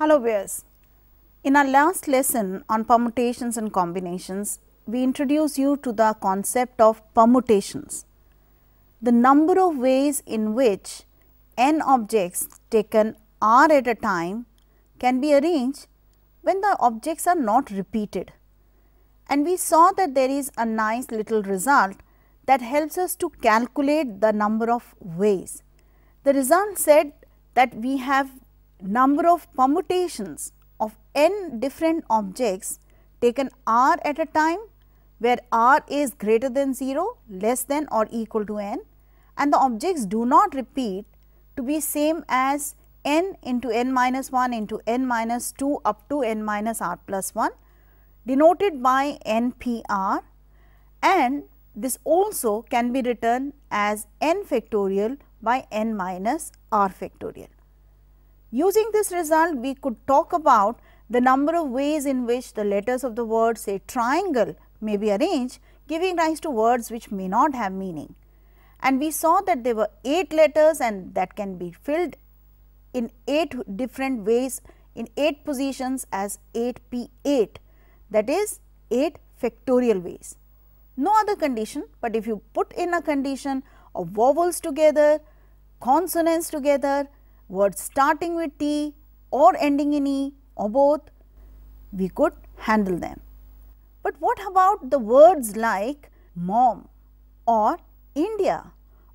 Hello viewers. In our last lesson on permutations and combinations, we introduced you to the concept of permutations. The number of ways in which n objects taken r at a time can be arranged when the objects are not repeated. And we saw that there is a nice little result that helps us to calculate the number of ways. The result said that we have number of permutations of n different objects taken r at a time where r is greater than 0, less than or equal to n and the objects do not repeat to be same as n into n minus 1 into n minus 2 up to n minus r plus 1 denoted by npr and this also can be written as n factorial by n minus r factorial. Using this result, we could talk about the number of ways in which the letters of the word say triangle may be arranged giving rise to words which may not have meaning. And we saw that there were 8 letters and that can be filled in 8 different ways in 8 positions as 8 p 8 that is 8 factorial ways. No other condition, but if you put in a condition of vowels together, consonants together, words starting with T or ending in E or both, we could handle them. But what about the words like mom or India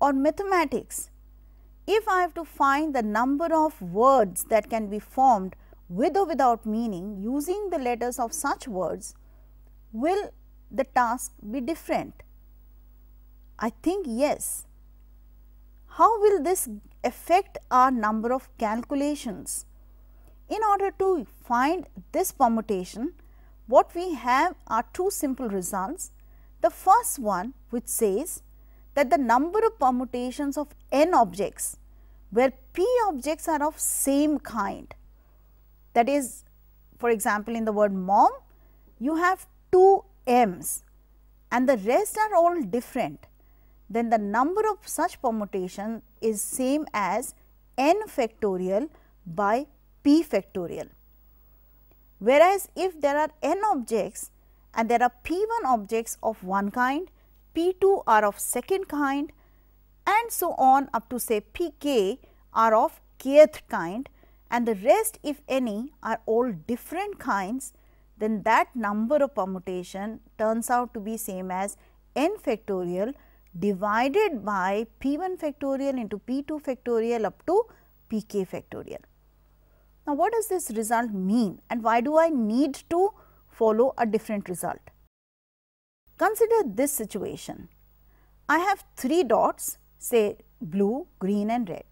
or mathematics? If I have to find the number of words that can be formed with or without meaning using the letters of such words, will the task be different? I think yes. How will this affect our number of calculations? In order to find this permutation, what we have are two simple results. The first one which says that the number of permutations of n objects where p objects are of same kind that is for example, in the word mom you have two m's and the rest are all different then the number of such permutation is same as n factorial by p factorial. Whereas, if there are n objects and there are p 1 objects of one kind, p 2 are of second kind and so on up to say p k are of kth kind and the rest if any are all different kinds, then that number of permutation turns out to be same as n factorial divided by p 1 factorial into p 2 factorial up to p k factorial. Now, what does this result mean and why do I need to follow a different result? Consider this situation. I have three dots say blue, green and red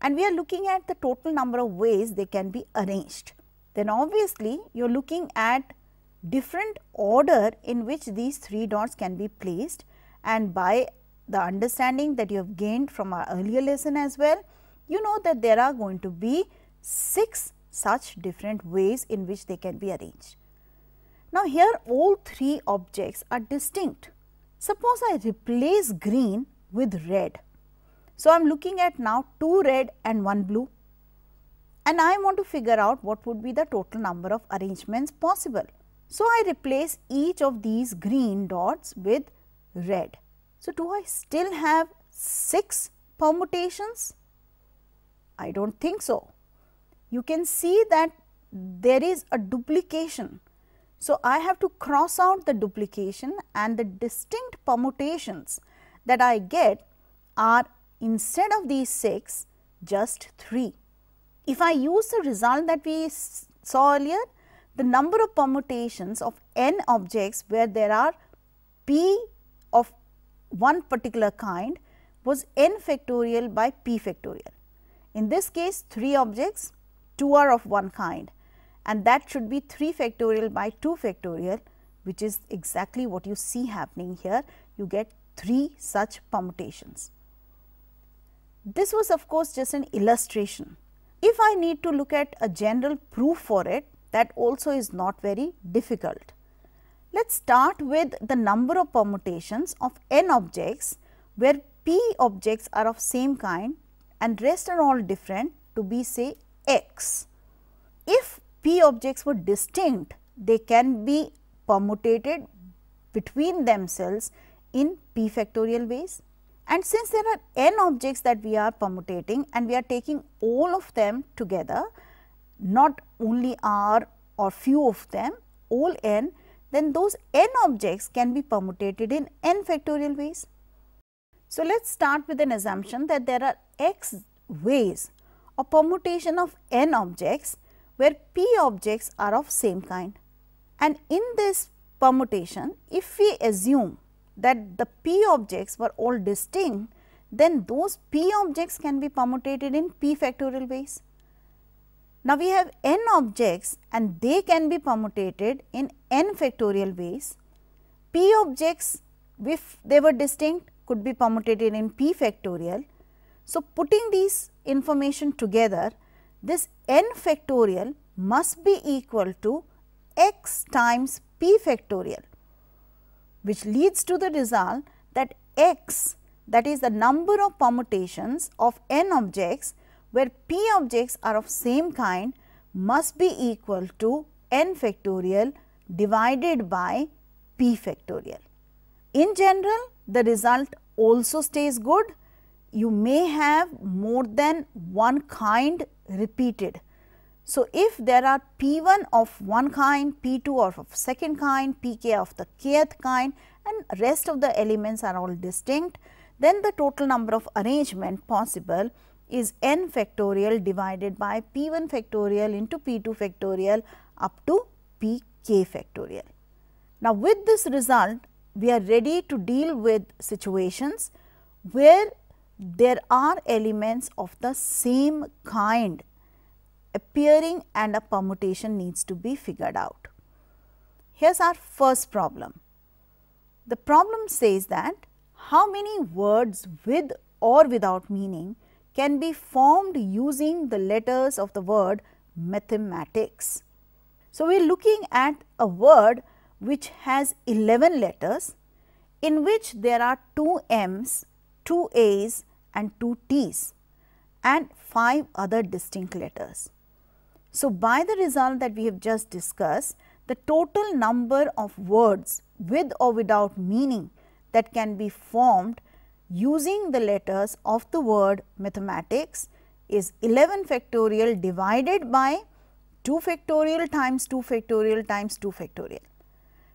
and we are looking at the total number of ways they can be arranged. Then obviously, you are looking at different order in which these three dots can be placed and by the understanding that you have gained from our earlier lesson as well, you know that there are going to be 6 such different ways in which they can be arranged. Now, here all three objects are distinct. Suppose I replace green with red. So, I am looking at now 2 red and 1 blue and I want to figure out what would be the total number of arrangements possible. So, I replace each of these green dots with red. So, do I still have 6 permutations? I do not think so. You can see that there is a duplication. So, I have to cross out the duplication and the distinct permutations that I get are instead of these 6 just 3. If I use the result that we saw earlier, the number of permutations of n objects where there are p one particular kind was n factorial by p factorial. In this case 3 objects, 2 are of one kind and that should be 3 factorial by 2 factorial which is exactly what you see happening here. You get 3 such permutations. This was of course just an illustration. If I need to look at a general proof for it, that also is not very difficult. Let us start with the number of permutations of n objects where p objects are of same kind and rest are all different to be say x. if p objects were distinct, they can be permutated between themselves in p factorial ways. And since there are n objects that we are permutating and we are taking all of them together, not only r or few of them, all n, then those n objects can be permutated in n factorial ways. So, let us start with an assumption that there are x ways of permutation of n objects where p objects are of same kind. And in this permutation, if we assume that the p objects were all distinct, then those p objects can be permutated in p factorial ways. Now, we have n objects and they can be permutated in n factorial ways. p objects if they were distinct could be permutated in p factorial. So, putting these information together this n factorial must be equal to x times p factorial which leads to the result that x that is the number of permutations of n objects where p objects are of same kind must be equal to n factorial divided by p factorial. In general, the result also stays good. You may have more than one kind repeated. So, if there are p 1 of one kind, p 2 of second kind, p k of the kth kind and rest of the elements are all distinct, then the total number of arrangement possible is n factorial divided by p 1 factorial into p 2 factorial up to p k factorial. Now, with this result we are ready to deal with situations where there are elements of the same kind appearing and a permutation needs to be figured out. Here is our first problem. The problem says that how many words with or without meaning can be formed using the letters of the word mathematics. So, we are looking at a word which has 11 letters in which there are 2 M's, 2 A's and 2 T's and 5 other distinct letters. So, by the result that we have just discussed, the total number of words with or without meaning that can be formed using the letters of the word mathematics is 11 factorial divided by 2 factorial times 2 factorial times 2 factorial.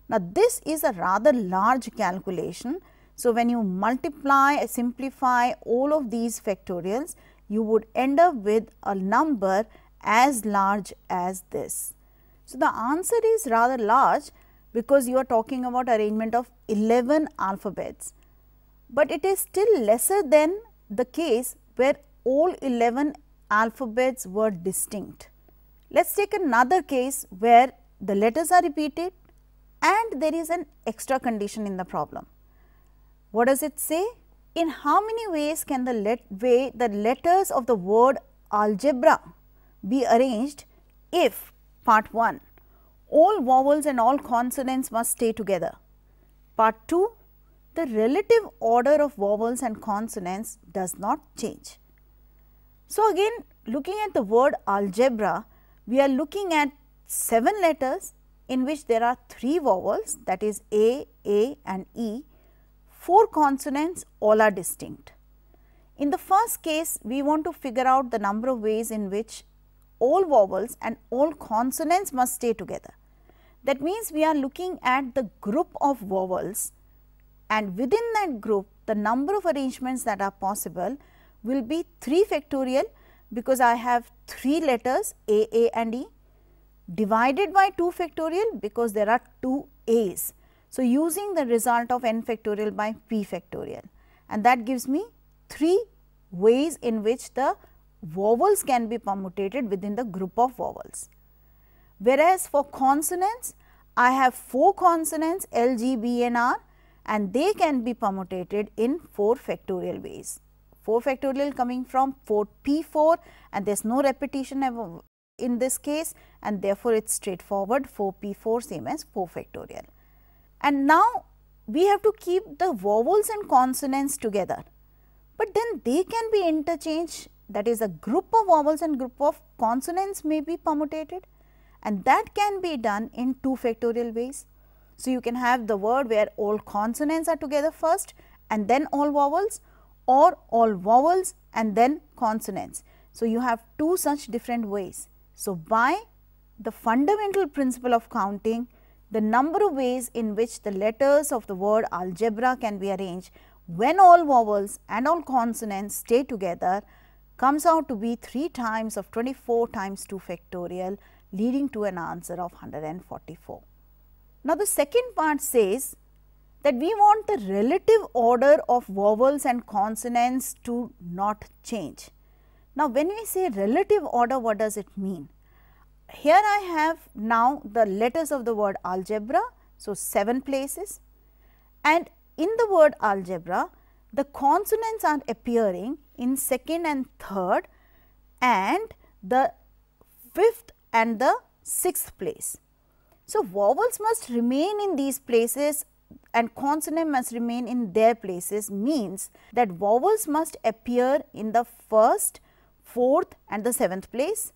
Now, this is a rather large calculation. So, when you multiply simplify all of these factorials, you would end up with a number as large as this. So, the answer is rather large because you are talking about arrangement of 11 alphabets but it is still lesser than the case where all 11 alphabets were distinct. Let us take another case where the letters are repeated and there is an extra condition in the problem. What does it say? In how many ways can the let way the letters of the word algebra be arranged if part 1 all vowels and all consonants must stay together. Part 2 the relative order of vowels and consonants does not change. So, again looking at the word algebra, we are looking at 7 letters in which there are 3 vowels that is A, A and E, 4 consonants all are distinct. In the first case, we want to figure out the number of ways in which all vowels and all consonants must stay together. That means, we are looking at the group of vowels and within that group the number of arrangements that are possible will be 3 factorial because I have 3 letters A, A and E divided by 2 factorial because there are 2 A's. So, using the result of n factorial by p factorial and that gives me 3 ways in which the vowels can be permutated within the group of vowels. Whereas, for consonants I have 4 consonants L, G, B and R and they can be permutated in 4 factorial ways. 4 factorial coming from 4 P 4 and there is no repetition in this case and therefore, it is straightforward 4 P 4 same as 4 factorial. And now, we have to keep the vowels and consonants together, but then they can be interchanged that is a group of vowels and group of consonants may be permutated and that can be done in two factorial ways. So, you can have the word where all consonants are together first and then all vowels or all vowels and then consonants. So, you have two such different ways. So, by the fundamental principle of counting, the number of ways in which the letters of the word algebra can be arranged when all vowels and all consonants stay together comes out to be 3 times of 24 times 2 factorial leading to an answer of 144. Now, the second part says that we want the relative order of vowels and consonants to not change. Now, when we say relative order, what does it mean? Here I have now the letters of the word algebra. So, 7 places and in the word algebra, the consonants are appearing in second and third and the fifth and the sixth place. So, vowels must remain in these places and consonant must remain in their places means that vowels must appear in the first, fourth and the seventh place.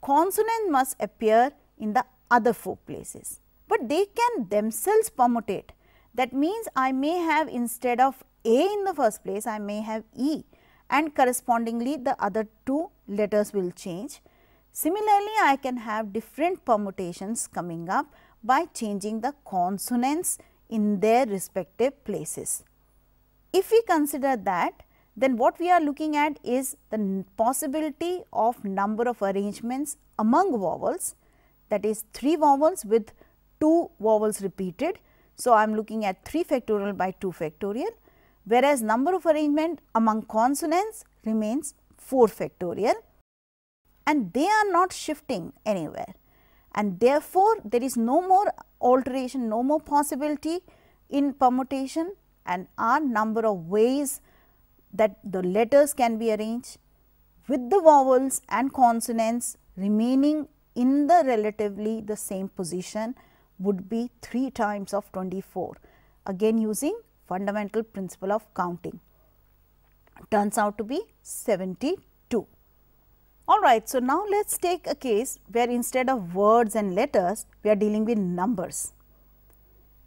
Consonant must appear in the other four places, but they can themselves permutate. That means, I may have instead of A in the first place, I may have E and correspondingly the other two letters will change Similarly, I can have different permutations coming up by changing the consonants in their respective places. If we consider that, then what we are looking at is the possibility of number of arrangements among vowels that is 3 vowels with 2 vowels repeated. So, I am looking at 3 factorial by 2 factorial whereas number of arrangement among consonants remains 4 factorial and they are not shifting anywhere and therefore, there is no more alteration, no more possibility in permutation and are number of ways that the letters can be arranged with the vowels and consonants remaining in the relatively the same position would be 3 times of 24 again using fundamental principle of counting turns out to be 72. Alright, so now let us take a case where instead of words and letters, we are dealing with numbers.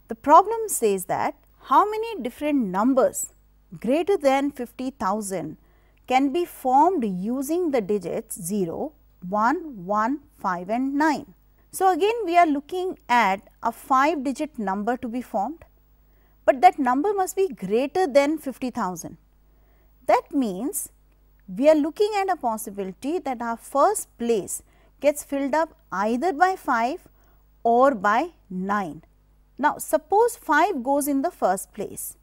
The problem says that how many different numbers greater than 50,000 can be formed using the digits 0, 1, 1, 5 and 9. So, again we are looking at a 5 digit number to be formed, but that number must be greater than 50,000. That means, we are looking at a possibility that our first place gets filled up either by 5 or by 9. Now, suppose 5 goes in the first place,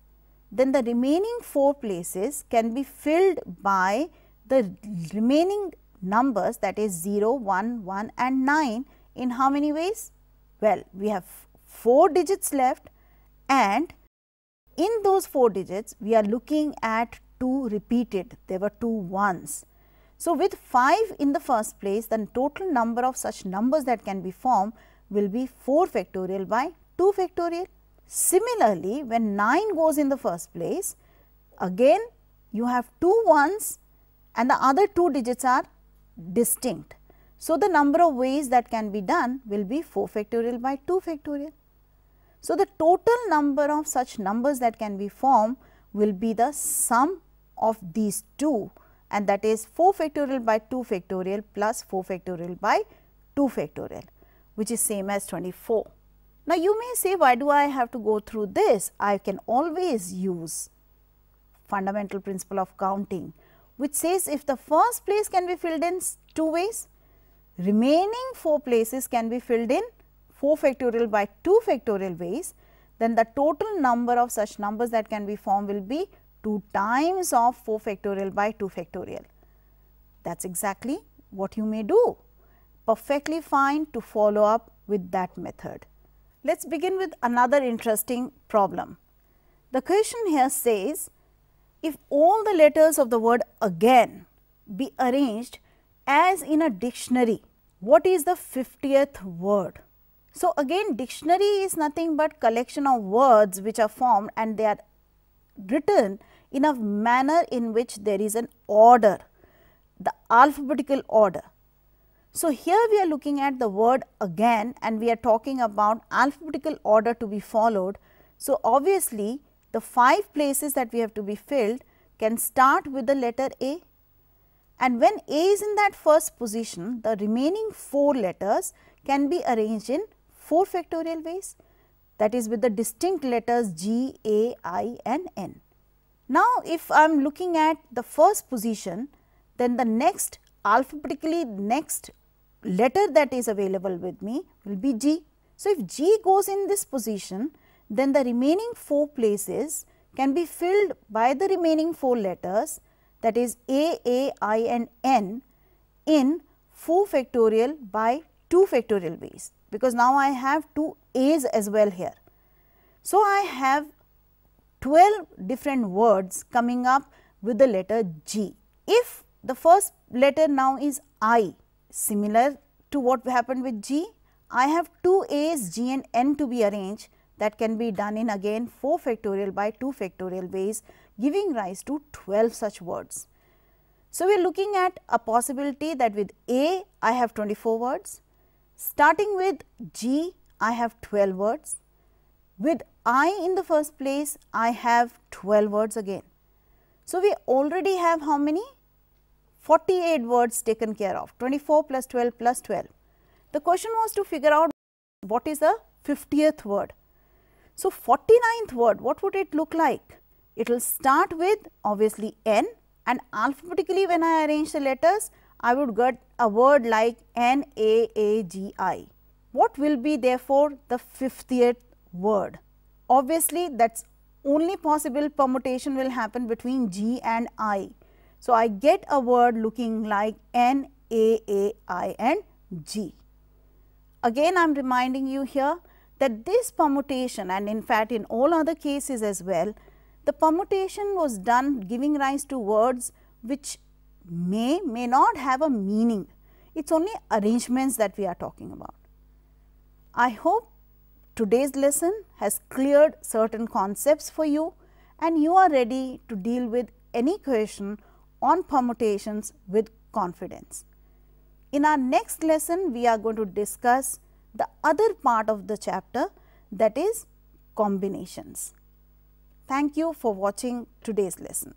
then the remaining 4 places can be filled by the remaining numbers that is 0, 1, 1 and 9 in how many ways? Well, we have 4 digits left and in those 4 digits we are looking at 2 repeated, there were 2 ones. So, with 5 in the first place, then total number of such numbers that can be formed will be 4 factorial by 2 factorial. Similarly, when 9 goes in the first place, again you have 2 ones and the other 2 digits are distinct. So, the number of ways that can be done will be 4 factorial by 2 factorial. So, the total number of such numbers that can be formed will be the sum of these two and that is 4 factorial by 2 factorial plus 4 factorial by 2 factorial which is same as 24. Now, you may say why do I have to go through this? I can always use fundamental principle of counting which says if the first place can be filled in two ways, remaining 4 places can be filled in 4 factorial by 2 factorial ways, then the total number of such numbers that can be formed will be 2 times of 4 factorial by 2 factorial. That is exactly what you may do, perfectly fine to follow up with that method. Let us begin with another interesting problem. The question here says, if all the letters of the word again be arranged as in a dictionary, what is the 50th word? So, again dictionary is nothing but collection of words which are formed and they are written in a manner in which there is an order, the alphabetical order. So, here we are looking at the word again and we are talking about alphabetical order to be followed. So, obviously, the 5 places that we have to be filled can start with the letter A and when A is in that first position, the remaining 4 letters can be arranged in 4 factorial ways that is with the distinct letters G, A, I and N. Now, if I am looking at the first position, then the next alphabetically next letter that is available with me will be G. So, if G goes in this position, then the remaining 4 places can be filled by the remaining 4 letters that is A, A, I and N in 4 factorial by 2 factorial ways, because now I have 2 A's as well here. So, I have 12 different words coming up with the letter G. If the first letter now is I, similar to what happened with G, I have 2 A's, G and N to be arranged that can be done in again 4 factorial by 2 factorial ways giving rise to 12 such words. So, we are looking at a possibility that with A I have 24 words, starting with G I have 12 words, with I in the first place I have 12 words again. So, we already have how many? 48 words taken care of 24 plus 12 plus 12. The question was to figure out what is the 50th word. So, 49th word what would it look like? It will start with obviously N and alphabetically when I arrange the letters I would get a word like N A A G I. What will be therefore the 50th word? Obviously, that is only possible permutation will happen between G and I. So, I get a word looking like N A A I and G. Again I am reminding you here that this permutation and in fact, in all other cases as well, the permutation was done giving rise to words which may, may not have a meaning. It is only arrangements that we are talking about. I hope today's lesson has cleared certain concepts for you and you are ready to deal with any question on permutations with confidence. In our next lesson, we are going to discuss the other part of the chapter that is combinations. Thank you for watching today's lesson.